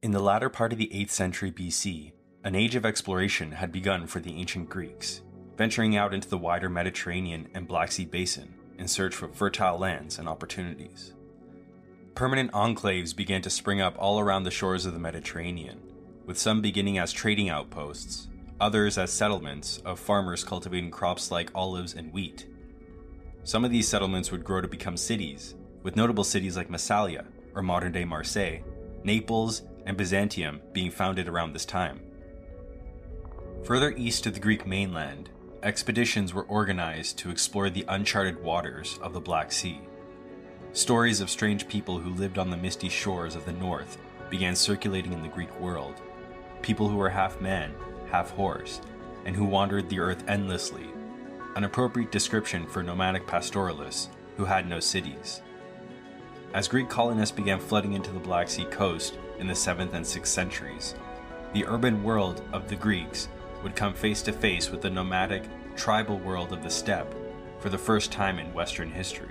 In the latter part of the 8th century BC, an age of exploration had begun for the ancient Greeks, venturing out into the wider Mediterranean and Black Sea basin in search for fertile lands and opportunities. Permanent enclaves began to spring up all around the shores of the Mediterranean, with some beginning as trading outposts, others as settlements of farmers cultivating crops like olives and wheat. Some of these settlements would grow to become cities, with notable cities like Massalia, or modern day Marseille, Naples, and Byzantium being founded around this time. Further east of the Greek mainland, expeditions were organized to explore the uncharted waters of the Black Sea. Stories of strange people who lived on the misty shores of the north began circulating in the Greek world. People who were half man, half horse, and who wandered the earth endlessly, an appropriate description for nomadic pastoralists who had no cities. As Greek colonists began flooding into the Black Sea coast in the 7th and 6th centuries, the urban world of the Greeks would come face to face with the nomadic, tribal world of the steppe for the first time in Western history.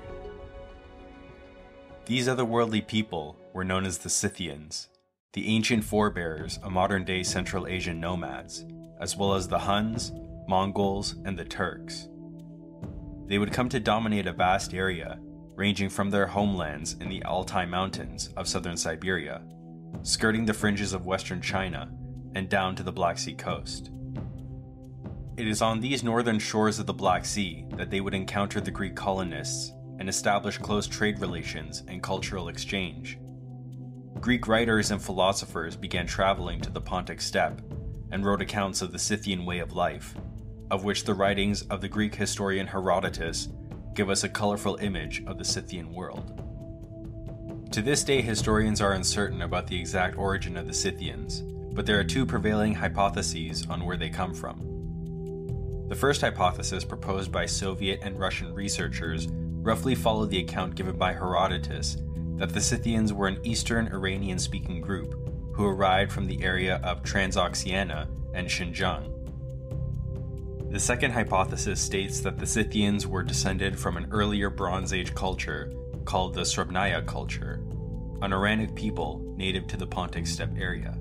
These otherworldly people were known as the Scythians, the ancient forebears of modern day Central Asian nomads, as well as the Huns, Mongols, and the Turks. They would come to dominate a vast area, ranging from their homelands in the Altai Mountains of southern Siberia, skirting the fringes of western China, and down to the Black Sea coast. It is on these northern shores of the Black Sea that they would encounter the Greek colonists and establish close trade relations and cultural exchange. Greek writers and philosophers began traveling to the Pontic steppe and wrote accounts of the Scythian way of life, of which the writings of the Greek historian Herodotus give us a colorful image of the Scythian world. To this day, historians are uncertain about the exact origin of the Scythians, but there are two prevailing hypotheses on where they come from. The first hypothesis, proposed by Soviet and Russian researchers, roughly followed the account given by Herodotus that the Scythians were an Eastern Iranian speaking group who arrived from the area of Transoxiana and Xinjiang. The second hypothesis states that the Scythians were descended from an earlier Bronze Age culture called the Srubnaya culture, an Iranic people native to the Pontic steppe area.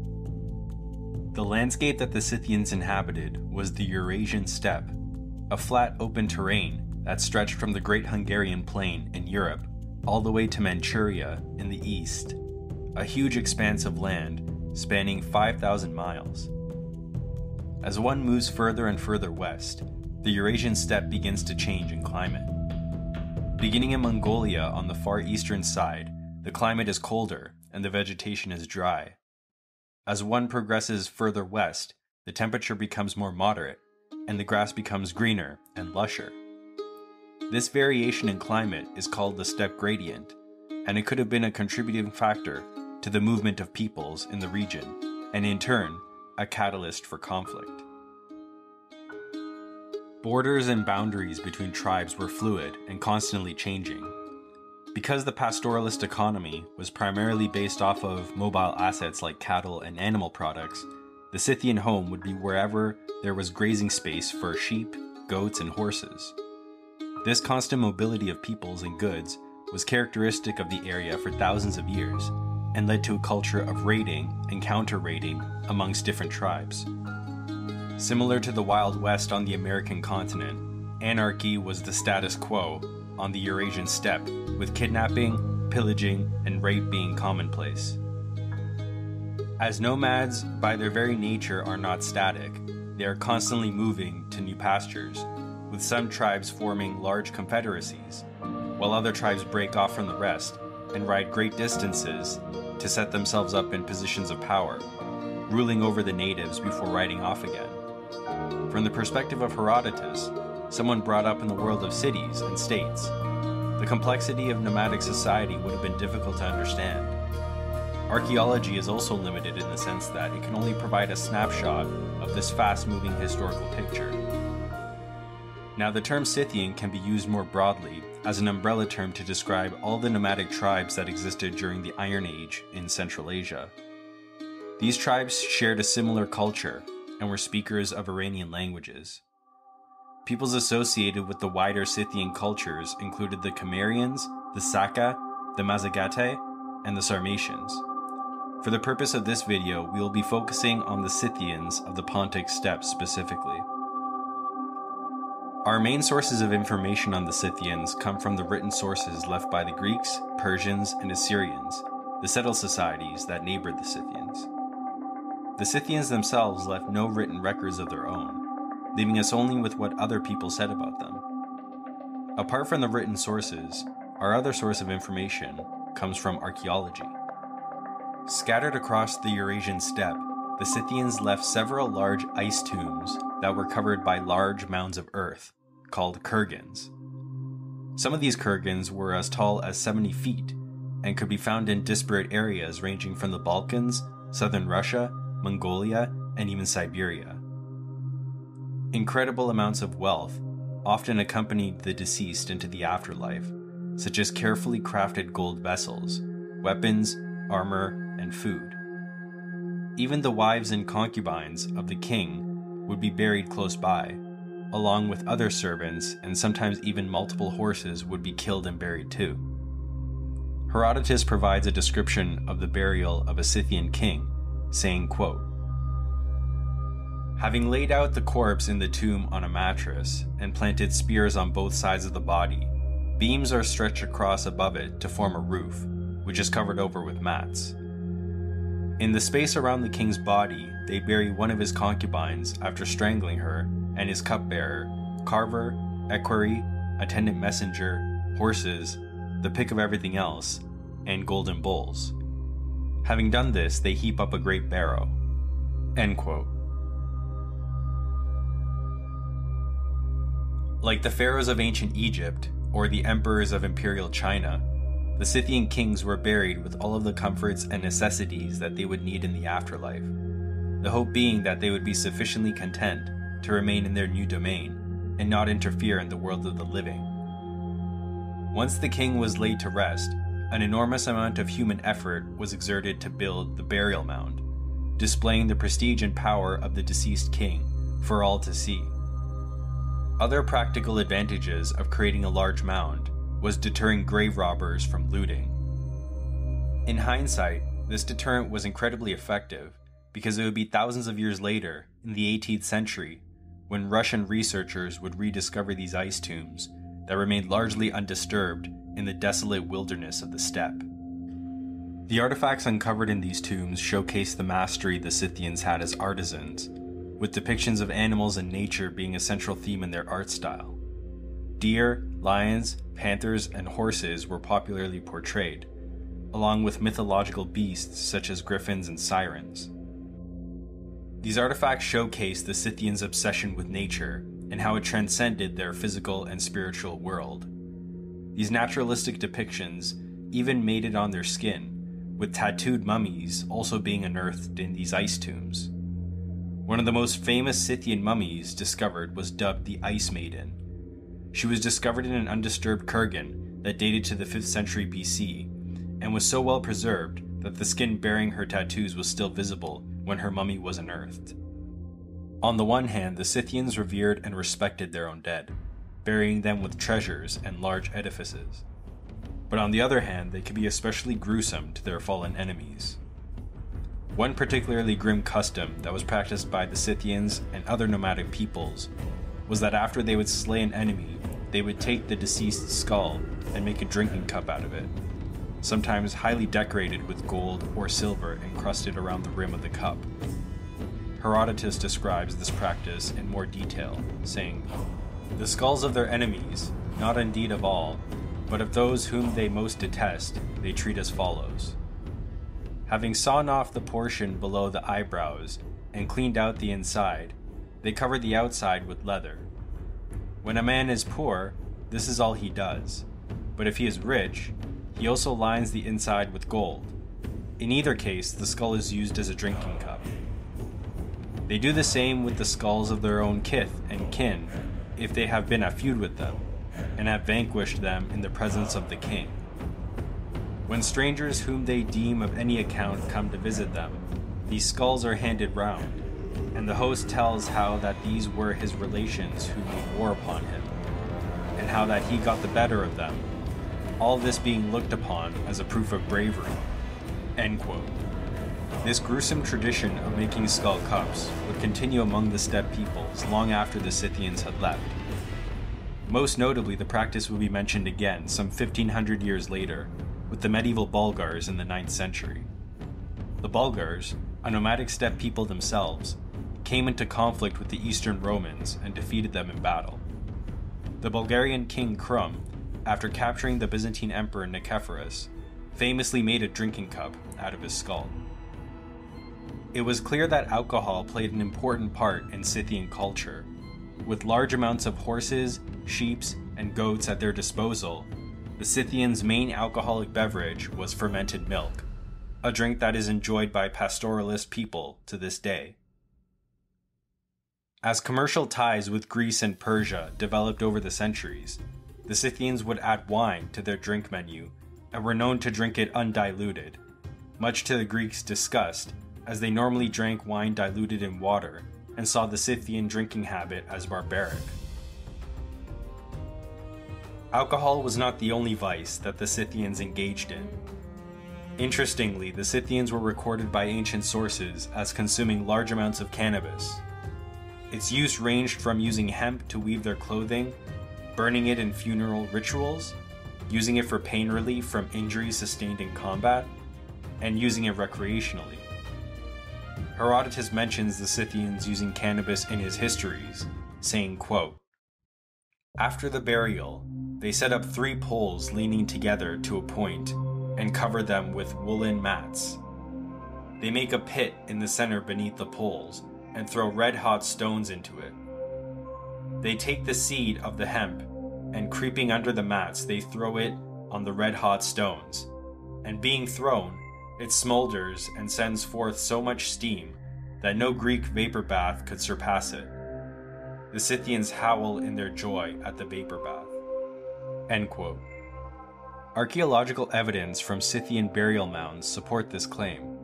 The landscape that the Scythians inhabited was the Eurasian steppe, a flat open terrain that stretched from the Great Hungarian Plain in Europe all the way to Manchuria in the east, a huge expanse of land spanning 5,000 miles. As one moves further and further west, the Eurasian steppe begins to change in climate. Beginning in Mongolia on the far eastern side, the climate is colder and the vegetation is dry, as one progresses further west, the temperature becomes more moderate, and the grass becomes greener and lusher. This variation in climate is called the steppe gradient, and it could have been a contributing factor to the movement of peoples in the region, and in turn, a catalyst for conflict. Borders and boundaries between tribes were fluid and constantly changing, because the pastoralist economy was primarily based off of mobile assets like cattle and animal products, the Scythian home would be wherever there was grazing space for sheep, goats, and horses. This constant mobility of peoples and goods was characteristic of the area for thousands of years and led to a culture of raiding and counter raiding amongst different tribes. Similar to the Wild West on the American continent, anarchy was the status quo on the Eurasian steppe, with kidnapping, pillaging, and rape being commonplace. As nomads, by their very nature, are not static, they are constantly moving to new pastures, with some tribes forming large confederacies, while other tribes break off from the rest and ride great distances to set themselves up in positions of power, ruling over the natives before riding off again. From the perspective of Herodotus, someone brought up in the world of cities and states. The complexity of nomadic society would have been difficult to understand. Archaeology is also limited in the sense that it can only provide a snapshot of this fast moving historical picture. Now, the term Scythian can be used more broadly as an umbrella term to describe all the nomadic tribes that existed during the Iron Age in Central Asia. These tribes shared a similar culture and were speakers of Iranian languages. Peoples associated with the wider Scythian cultures included the Cimmerians, the Saka, the Massagetae, and the Sarmatians. For the purpose of this video, we will be focusing on the Scythians of the Pontic steppe specifically. Our main sources of information on the Scythians come from the written sources left by the Greeks, Persians, and Assyrians, the settled societies that neighbored the Scythians. The Scythians themselves left no written records of their own, leaving us only with what other people said about them. Apart from the written sources, our other source of information comes from archaeology. Scattered across the Eurasian steppe, the Scythians left several large ice tombs that were covered by large mounds of earth, called kurgans. Some of these kurgans were as tall as 70 feet and could be found in disparate areas ranging from the Balkans, southern Russia, Mongolia, and even Siberia. Incredible amounts of wealth often accompanied the deceased into the afterlife, such as carefully crafted gold vessels, weapons, armor, and food. Even the wives and concubines of the king would be buried close by, along with other servants, and sometimes even multiple horses would be killed and buried too. Herodotus provides a description of the burial of a Scythian king, saying, quote, Having laid out the corpse in the tomb on a mattress and planted spears on both sides of the body, beams are stretched across above it to form a roof, which is covered over with mats. In the space around the king's body, they bury one of his concubines after strangling her and his cupbearer, carver, equerry, attendant messenger, horses, the pick of everything else, and golden bowls. Having done this, they heap up a great barrow. End quote. Like the pharaohs of ancient Egypt, or the emperors of imperial China, the Scythian kings were buried with all of the comforts and necessities that they would need in the afterlife, the hope being that they would be sufficiently content to remain in their new domain and not interfere in the world of the living. Once the king was laid to rest, an enormous amount of human effort was exerted to build the burial mound, displaying the prestige and power of the deceased king for all to see. Other practical advantages of creating a large mound was deterring grave robbers from looting. In hindsight, this deterrent was incredibly effective because it would be thousands of years later, in the 18th century, when Russian researchers would rediscover these ice tombs that remained largely undisturbed in the desolate wilderness of the steppe. The artifacts uncovered in these tombs showcase the mastery the Scythians had as artisans, with depictions of animals and nature being a central theme in their art style. Deer, lions, panthers, and horses were popularly portrayed, along with mythological beasts such as griffins and sirens. These artifacts showcase the Scythians' obsession with nature and how it transcended their physical and spiritual world. These naturalistic depictions even made it on their skin, with tattooed mummies also being unearthed in these ice tombs. One of the most famous Scythian mummies discovered was dubbed the Ice Maiden. She was discovered in an undisturbed kurgan that dated to the 5th century BC and was so well preserved that the skin bearing her tattoos was still visible when her mummy was unearthed. On the one hand, the Scythians revered and respected their own dead, burying them with treasures and large edifices. But on the other hand, they could be especially gruesome to their fallen enemies. One particularly grim custom that was practiced by the Scythians and other nomadic peoples was that after they would slay an enemy, they would take the deceased's skull and make a drinking cup out of it, sometimes highly decorated with gold or silver encrusted around the rim of the cup. Herodotus describes this practice in more detail, saying, The skulls of their enemies, not indeed of all, but of those whom they most detest, they treat as follows. Having sawn off the portion below the eyebrows and cleaned out the inside, they cover the outside with leather. When a man is poor, this is all he does. But if he is rich, he also lines the inside with gold. In either case, the skull is used as a drinking cup. They do the same with the skulls of their own kith and kin if they have been at feud with them, and have vanquished them in the presence of the king. When strangers whom they deem of any account come to visit them, these skulls are handed round, and the host tells how that these were his relations who made war upon him, and how that he got the better of them, all this being looked upon as a proof of bravery. End quote. This gruesome tradition of making skull cups would continue among the steppe peoples long after the Scythians had left. Most notably, the practice would be mentioned again some 1500 years later with the medieval Bulgars in the 9th century. The Bulgars, a nomadic steppe people themselves, came into conflict with the Eastern Romans and defeated them in battle. The Bulgarian king Krum, after capturing the Byzantine emperor Nicephorus, famously made a drinking cup out of his skull. It was clear that alcohol played an important part in Scythian culture. With large amounts of horses, sheep, and goats at their disposal, the Scythians' main alcoholic beverage was fermented milk, a drink that is enjoyed by pastoralist people to this day. As commercial ties with Greece and Persia developed over the centuries, the Scythians would add wine to their drink menu and were known to drink it undiluted, much to the Greeks' disgust, as they normally drank wine diluted in water and saw the Scythian drinking habit as barbaric. Alcohol was not the only vice that the Scythians engaged in. Interestingly, the Scythians were recorded by ancient sources as consuming large amounts of cannabis. Its use ranged from using hemp to weave their clothing, burning it in funeral rituals, using it for pain relief from injuries sustained in combat, and using it recreationally. Herodotus mentions the Scythians using cannabis in his histories, saying, quote, After the burial, they set up three poles leaning together to a point and cover them with woolen mats. They make a pit in the center beneath the poles and throw red hot stones into it. They take the seed of the hemp and creeping under the mats, they throw it on the red hot stones. And being thrown, it smolders and sends forth so much steam that no Greek vapor bath could surpass it. The Scythians howl in their joy at the vapor bath. End quote. Archaeological evidence from Scythian burial mounds support this claim.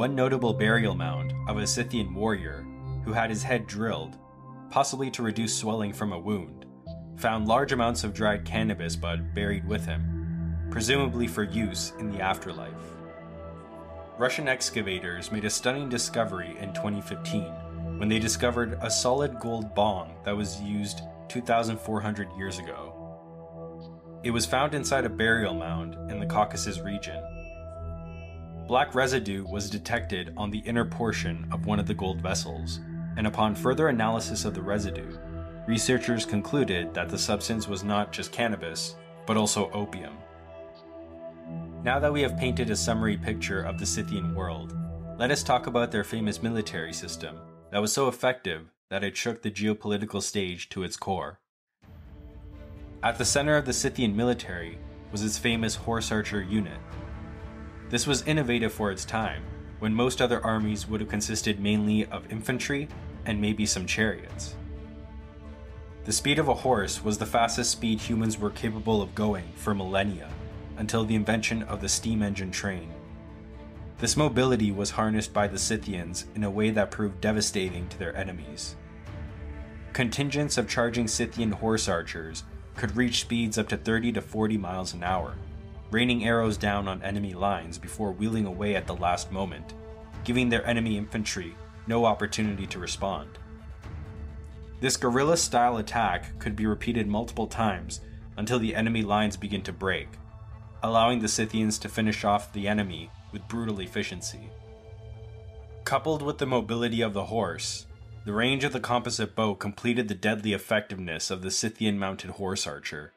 One notable burial mound of a Scythian warrior who had his head drilled, possibly to reduce swelling from a wound, found large amounts of dried cannabis bud buried with him, presumably for use in the afterlife. Russian excavators made a stunning discovery in 2015 when they discovered a solid gold bong that was used 2,400 years ago. It was found inside a burial mound in the Caucasus region. Black residue was detected on the inner portion of one of the gold vessels, and upon further analysis of the residue, researchers concluded that the substance was not just cannabis, but also opium. Now that we have painted a summary picture of the Scythian world, let us talk about their famous military system that was so effective that it shook the geopolitical stage to its core. At the center of the Scythian military was its famous horse archer unit. This was innovative for its time, when most other armies would have consisted mainly of infantry and maybe some chariots. The speed of a horse was the fastest speed humans were capable of going for millennia until the invention of the steam engine train. This mobility was harnessed by the Scythians in a way that proved devastating to their enemies. Contingents of charging Scythian horse archers could reach speeds up to 30 to 40 miles an hour, raining arrows down on enemy lines before wheeling away at the last moment, giving their enemy infantry no opportunity to respond. This guerrilla style attack could be repeated multiple times until the enemy lines begin to break, allowing the Scythians to finish off the enemy with brutal efficiency. Coupled with the mobility of the horse, the range of the composite bow completed the deadly effectiveness of the Scythian mounted horse archer.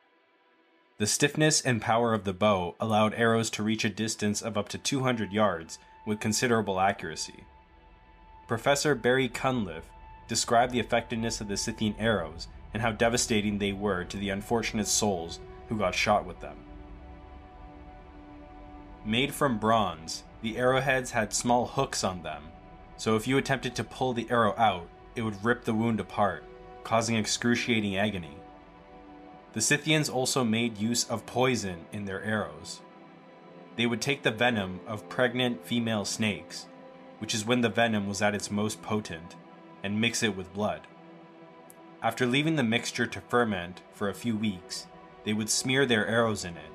The stiffness and power of the bow allowed arrows to reach a distance of up to 200 yards with considerable accuracy. Professor Barry Cunliffe described the effectiveness of the Scythian arrows and how devastating they were to the unfortunate souls who got shot with them. Made from bronze, the arrowheads had small hooks on them, so if you attempted to pull the arrow out, it would rip the wound apart, causing excruciating agony. The Scythians also made use of poison in their arrows. They would take the venom of pregnant female snakes, which is when the venom was at its most potent, and mix it with blood. After leaving the mixture to ferment for a few weeks, they would smear their arrows in it,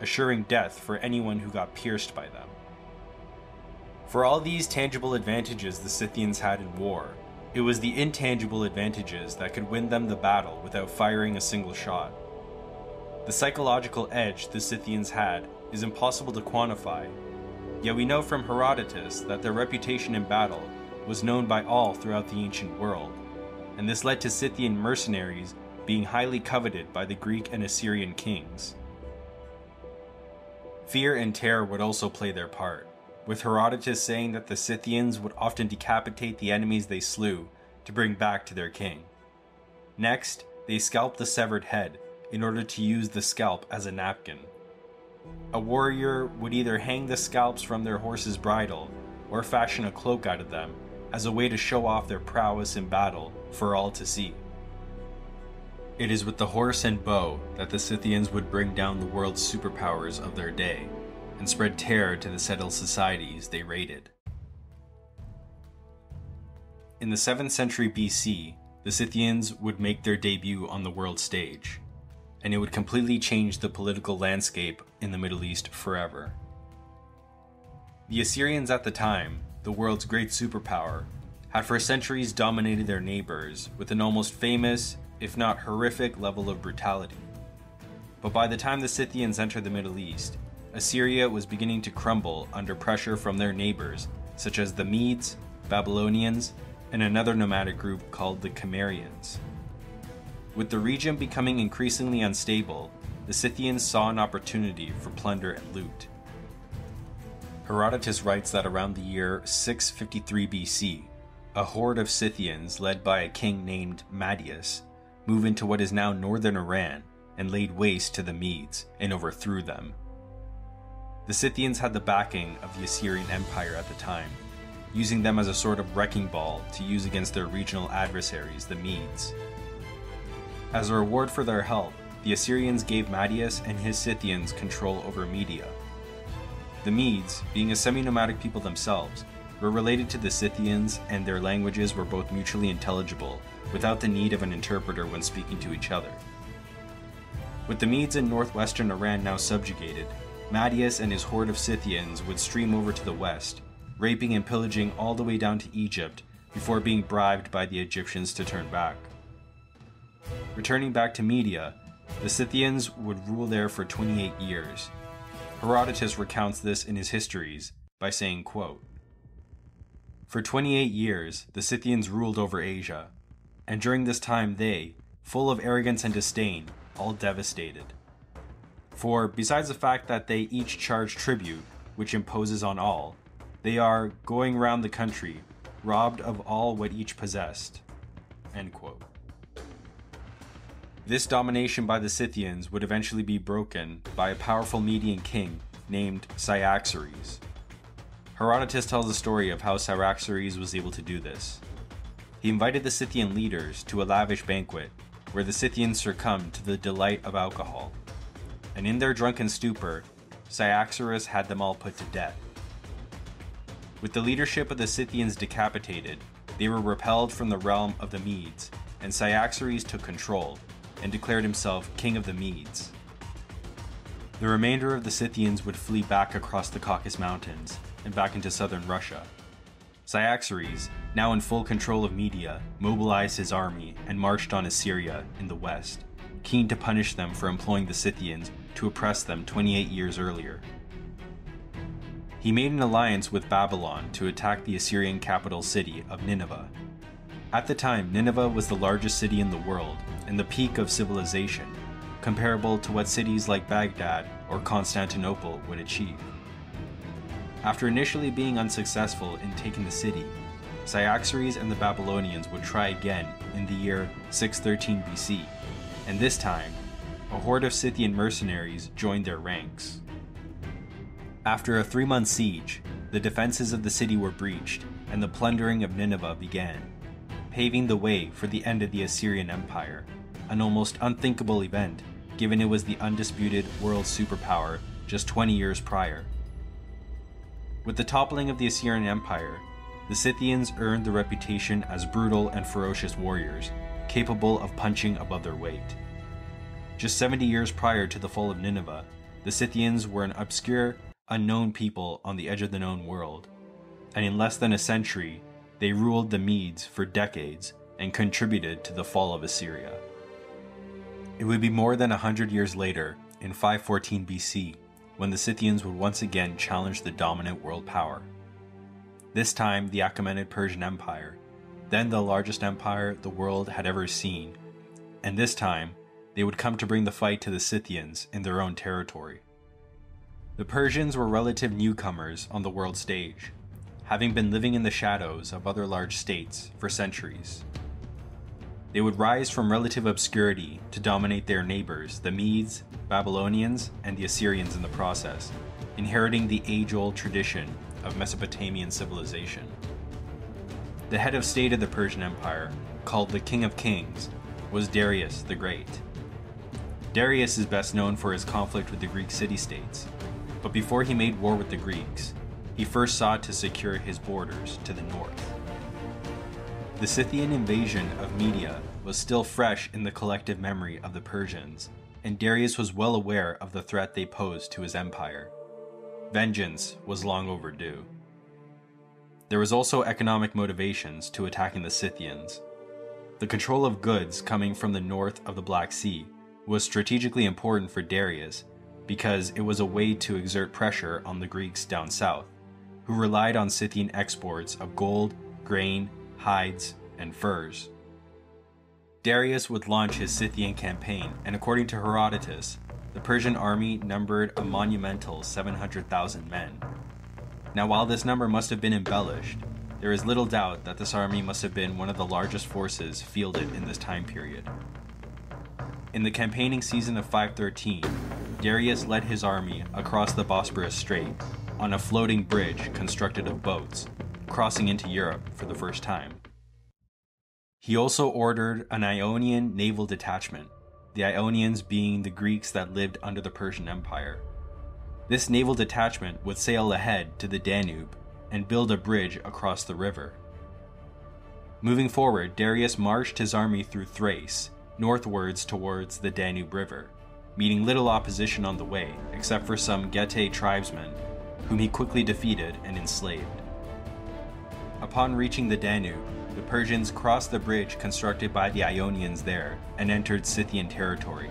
assuring death for anyone who got pierced by them. For all these tangible advantages the Scythians had in war, it was the intangible advantages that could win them the battle without firing a single shot. The psychological edge the Scythians had is impossible to quantify, yet we know from Herodotus that their reputation in battle was known by all throughout the ancient world, and this led to Scythian mercenaries being highly coveted by the Greek and Assyrian kings. Fear and terror would also play their part with Herodotus saying that the Scythians would often decapitate the enemies they slew to bring back to their king. Next, they scalped the severed head in order to use the scalp as a napkin. A warrior would either hang the scalps from their horse's bridle or fashion a cloak out of them as a way to show off their prowess in battle for all to see. It is with the horse and bow that the Scythians would bring down the world's superpowers of their day and spread terror to the settled societies they raided. In the 7th century BC, the Scythians would make their debut on the world stage, and it would completely change the political landscape in the Middle East forever. The Assyrians at the time, the world's great superpower, had for centuries dominated their neighbors with an almost famous, if not horrific, level of brutality. But by the time the Scythians entered the Middle East, Assyria was beginning to crumble under pressure from their neighbors, such as the Medes, Babylonians, and another nomadic group called the Cimmerians. With the region becoming increasingly unstable, the Scythians saw an opportunity for plunder and loot. Herodotus writes that around the year 653 BC, a horde of Scythians led by a king named Madyes moved into what is now northern Iran and laid waste to the Medes and overthrew them. The Scythians had the backing of the Assyrian Empire at the time, using them as a sort of wrecking ball to use against their regional adversaries, the Medes. As a reward for their help, the Assyrians gave Madyes and his Scythians control over Media. The Medes, being a semi nomadic people themselves, were related to the Scythians and their languages were both mutually intelligible, without the need of an interpreter when speaking to each other. With the Medes in northwestern Iran now subjugated, Madyes and his horde of Scythians would stream over to the west, raping and pillaging all the way down to Egypt before being bribed by the Egyptians to turn back. Returning back to Media, the Scythians would rule there for 28 years. Herodotus recounts this in his histories by saying, quote, For 28 years, the Scythians ruled over Asia, and during this time they, full of arrogance and disdain, all devastated. For besides the fact that they each charge tribute, which imposes on all, they are going round the country, robbed of all what each possessed. This domination by the Scythians would eventually be broken by a powerful Median king named Cyaxares. Herodotus tells a story of how Cyaxares was able to do this. He invited the Scythian leaders to a lavish banquet where the Scythians succumbed to the delight of alcohol and in their drunken stupor, Cyaxares had them all put to death. With the leadership of the Scythians decapitated, they were repelled from the realm of the Medes, and Cyaxares took control and declared himself king of the Medes. The remainder of the Scythians would flee back across the Caucasus Mountains and back into southern Russia. Cyaxares, now in full control of Media, mobilized his army and marched on Assyria in the west, keen to punish them for employing the Scythians to oppress them 28 years earlier. He made an alliance with Babylon to attack the Assyrian capital city of Nineveh. At the time, Nineveh was the largest city in the world and the peak of civilization, comparable to what cities like Baghdad or Constantinople would achieve. After initially being unsuccessful in taking the city, Cyaxares and the Babylonians would try again in the year 613 BC, and this time a horde of Scythian mercenaries joined their ranks. After a three month siege, the defenses of the city were breached, and the plundering of Nineveh began, paving the way for the end of the Assyrian Empire, an almost unthinkable event given it was the undisputed world superpower just 20 years prior. With the toppling of the Assyrian Empire, the Scythians earned the reputation as brutal and ferocious warriors, capable of punching above their weight. Just 70 years prior to the fall of Nineveh, the Scythians were an obscure, unknown people on the edge of the known world. and in less than a century, they ruled the Medes for decades and contributed to the fall of Assyria. It would be more than a hundred years later, in 514 BC, when the Scythians would once again challenge the dominant world power. This time, the Achaemenid Persian Empire, then the largest empire the world had ever seen, and this time, they would come to bring the fight to the Scythians in their own territory. The Persians were relative newcomers on the world stage, having been living in the shadows of other large states for centuries. They would rise from relative obscurity to dominate their neighbors, the Medes, Babylonians, and the Assyrians in the process, inheriting the age old tradition of Mesopotamian civilization. The head of state of the Persian Empire, called the King of Kings, was Darius the Great. Darius is best known for his conflict with the Greek city states, but before he made war with the Greeks, he first sought to secure his borders to the north. The Scythian invasion of Media was still fresh in the collective memory of the Persians, and Darius was well aware of the threat they posed to his empire. Vengeance was long overdue. There was also economic motivations to attacking the Scythians. The control of goods coming from the north of the Black Sea was strategically important for Darius because it was a way to exert pressure on the Greeks down south, who relied on Scythian exports of gold, grain, hides, and furs. Darius would launch his Scythian campaign, and according to Herodotus, the Persian army numbered a monumental 700,000 men. Now, while this number must have been embellished, there is little doubt that this army must have been one of the largest forces fielded in this time period. In the campaigning season of 513, Darius led his army across the Bosporus Strait on a floating bridge constructed of boats, crossing into Europe for the first time. He also ordered an Ionian naval detachment, the Ionians being the Greeks that lived under the Persian Empire. This naval detachment would sail ahead to the Danube and build a bridge across the river. Moving forward, Darius marched his army through Thrace, northwards towards the Danube River, meeting little opposition on the way except for some Getae tribesmen, whom he quickly defeated and enslaved. Upon reaching the Danube, the Persians crossed the bridge constructed by the Ionians there and entered Scythian territory.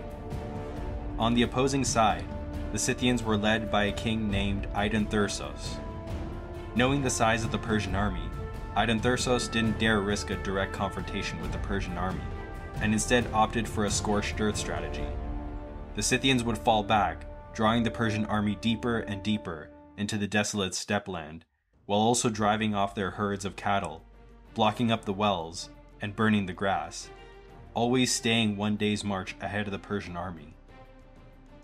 On the opposing side, the Scythians were led by a king named Idanthyrsus. Knowing the size of the Persian army, Idanthyrsus didn't dare risk a direct confrontation with the Persian army, and instead opted for a scorched earth strategy. The Scythians would fall back, drawing the Persian army deeper and deeper into the desolate steppe land, while also driving off their herds of cattle, blocking up the wells, and burning the grass, always staying one day's march ahead of the Persian army.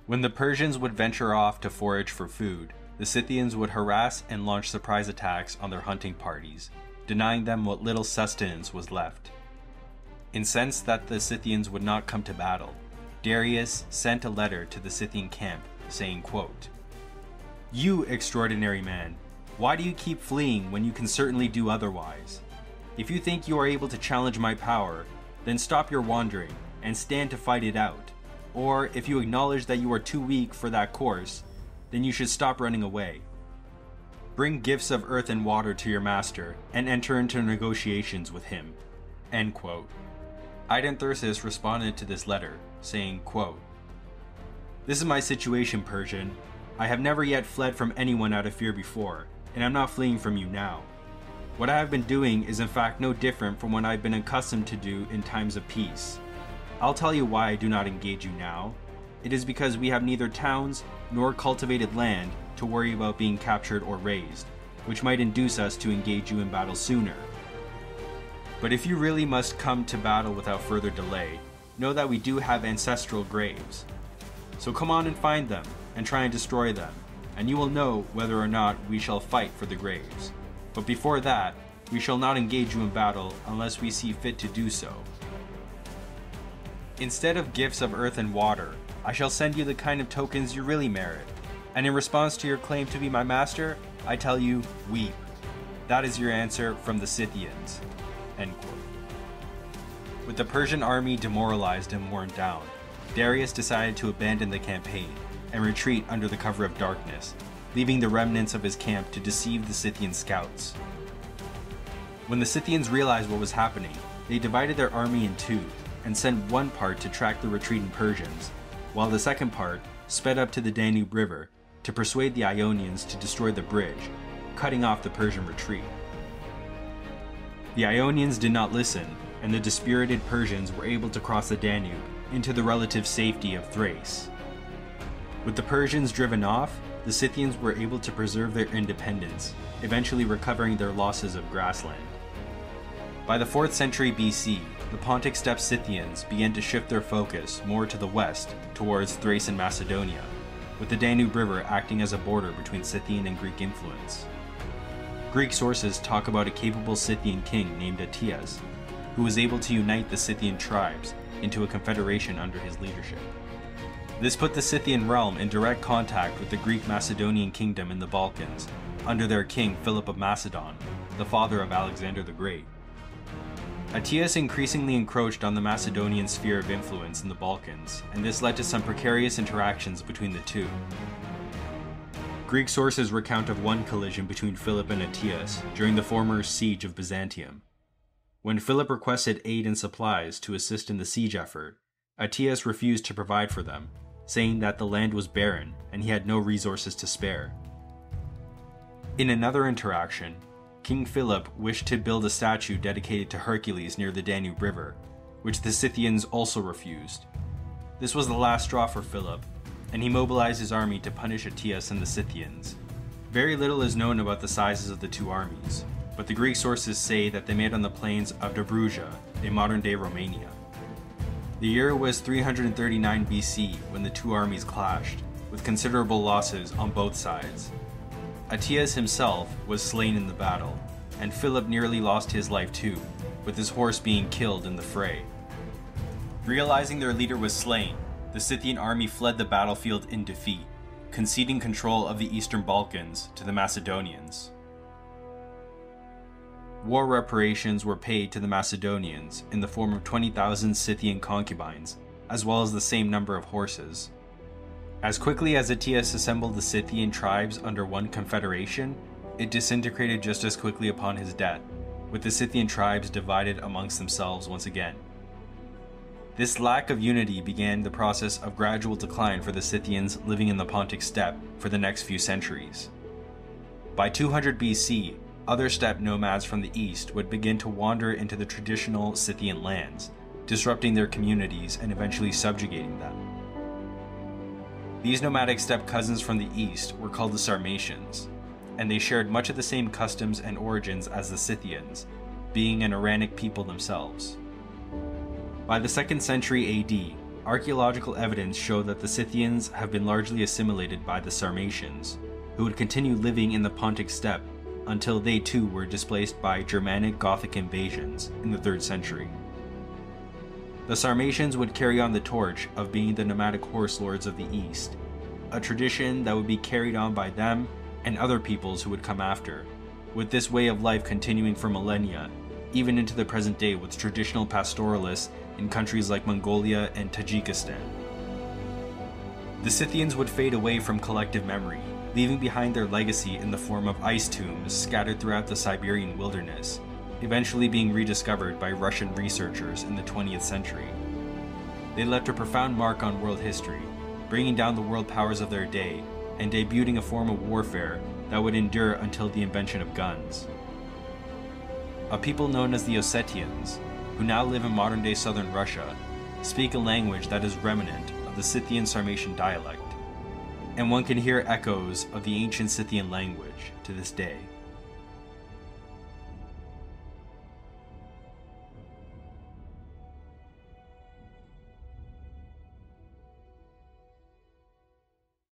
When the Persians would venture off to forage for food, the Scythians would harass and launch surprise attacks on their hunting parties, denying them what little sustenance was left. Incensed that the Scythians would not come to battle, Darius sent a letter to the Scythian camp saying, quote, You extraordinary man, why do you keep fleeing when you can certainly do otherwise? If you think you are able to challenge my power, then stop your wandering and stand to fight it out. Or if you acknowledge that you are too weak for that course, then you should stop running away. Bring gifts of earth and water to your master and enter into negotiations with him. End quote. Idanthyrsus responded to this letter, saying, quote, This is my situation, Persian. I have never yet fled from anyone out of fear before, and I'm not fleeing from you now. What I have been doing is in fact no different from what I've been accustomed to do in times of peace. I'll tell you why I do not engage you now. It is because we have neither towns nor cultivated land to worry about being captured or razed, which might induce us to engage you in battle sooner. But if you really must come to battle without further delay, know that we do have ancestral graves. So come on and find them, and try and destroy them, and you will know whether or not we shall fight for the graves. But before that, we shall not engage you in battle unless we see fit to do so. Instead of gifts of earth and water, I shall send you the kind of tokens you really merit. And in response to your claim to be my master, I tell you, weep. That is your answer from the Scythians. With the Persian army demoralized and worn down, Darius decided to abandon the campaign and retreat under the cover of darkness, leaving the remnants of his camp to deceive the Scythian scouts. When the Scythians realized what was happening, they divided their army in two and sent one part to track the retreating Persians, while the second part sped up to the Danube River to persuade the Ionians to destroy the bridge, cutting off the Persian retreat. The Ionians did not listen, and the dispirited Persians were able to cross the Danube into the relative safety of Thrace. With the Persians driven off, the Scythians were able to preserve their independence, eventually recovering their losses of grassland. By the 4th century BC, the Pontic steppe Scythians began to shift their focus more to the west towards Thrace and Macedonia, with the Danube River acting as a border between Scythian and Greek influence. Greek sources talk about a capable Scythian king named Ateas, who was able to unite the Scythian tribes into a confederation under his leadership. This put the Scythian realm in direct contact with the Greek Macedonian kingdom in the Balkans, under their king Philip of Macedon, the father of Alexander the Great. Ateas increasingly encroached on the Macedonian sphere of influence in the Balkans, and this led to some precarious interactions between the two. Greek sources recount of one collision between Philip and Ateas during the former siege of Byzantium. When Philip requested aid and supplies to assist in the siege effort, Ateas refused to provide for them, saying that the land was barren and he had no resources to spare. In another interaction, King Philip wished to build a statue dedicated to Hercules near the Danube River, which the Scythians also refused. This was the last straw for Philip, and he mobilized his army to punish Ateas and the Scythians. Very little is known about the sizes of the two armies, but the Greek sources say that they met on the plains of Dobruja in modern day Romania. The year was 339 BC when the two armies clashed, with considerable losses on both sides. Ateas himself was slain in the battle, and Philip nearly lost his life too, with his horse being killed in the fray. Realizing their leader was slain, the Scythian army fled the battlefield in defeat, conceding control of the eastern Balkans to the Macedonians. War reparations were paid to the Macedonians in the form of 20,000 Scythian concubines, as well as the same number of horses. As quickly as Ateas assembled the Scythian tribes under one confederation, it disintegrated just as quickly upon his death, with the Scythian tribes divided amongst themselves once again. This lack of unity began the process of gradual decline for the Scythians living in the Pontic steppe for the next few centuries. By 200 BC, other steppe nomads from the east would begin to wander into the traditional Scythian lands, disrupting their communities and eventually subjugating them. These nomadic steppe cousins from the east were called the Sarmatians, and they shared much of the same customs and origins as the Scythians, being an Iranic people themselves. By the 2nd century AD, archaeological evidence showed that the Scythians have been largely assimilated by the Sarmatians, who would continue living in the Pontic steppe until they too were displaced by Germanic Gothic invasions in the 3rd century. The Sarmatians would carry on the torch of being the nomadic horse lords of the East, a tradition that would be carried on by them and other peoples who would come after, with this way of life continuing for millennia, even into the present day with traditional pastoralists in countries like Mongolia and Tajikistan. The Scythians would fade away from collective memory, leaving behind their legacy in the form of ice tombs scattered throughout the Siberian wilderness, eventually being rediscovered by Russian researchers in the 20th century. They left a profound mark on world history, bringing down the world powers of their day and debuting a form of warfare that would endure until the invention of guns. A people known as the Ossetians, who now live in modern day southern Russia, speak a language that is remnant of the Scythian Sarmatian dialect and one can hear echoes of the ancient Scythian language to this day.